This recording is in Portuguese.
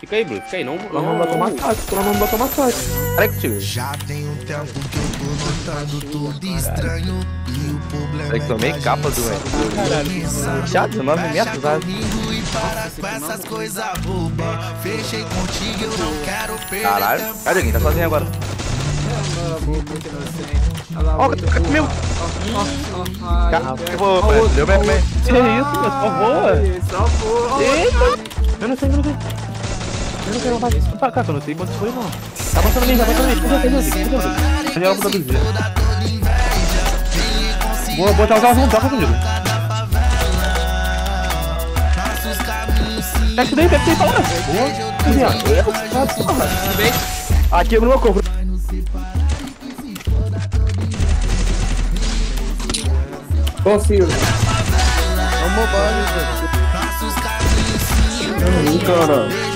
Fica aí, Blue. Fica aí. Não, Tua mão vai tomar taxa, tua mão vai tomar taxa. Peraí contigo. Já tem um tempo que eu tô notando tudo estranho E o problema Peraí que tomei capa do Caralho. Chato, 19 metros, sabe? e com essas coisas bobas Fechei contigo, eu não quero perder Caralho. Cadê alguém? Tá sozinho agora. Ó, o outro. cadê o meu? Ai, Eu vou, ó, o velho. outro, Deu ó, bem, o bem. outro. Que isso, meu? Só voa. Ai, Só voa. Eita! Eu não sei, eu não sei. Eu não eu não sei. Pra cá, que eu não sei quanto foi, não. Tá passando ali, tá passando. Puxa, puxa, puxa, puxa. Eu já vou. Boa, boa, tava, tava, tava comigo. Isso daí, pega isso daí. Boa. Cozinha. Ah, porra. Tudo bem? Aqui no meu corpo. Confio. É um mobile, velho. Cara.